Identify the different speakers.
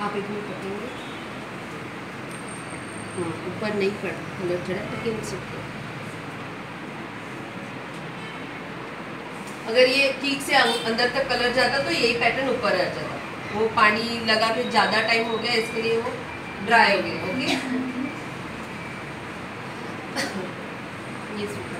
Speaker 1: आप एक मिनट हाँ ऊपर नहीं पड़ा मतलब चढ़ा लेकिन सकते अगर ये ठीक से अं- अंदर तक कलर जाता तो यही पैटर्न ऊपर आ जाता। वो पानी लगा के ज़्यादा टाइम हो गया इसके लिए वो ड्राई हो गया ओके ये सूखा।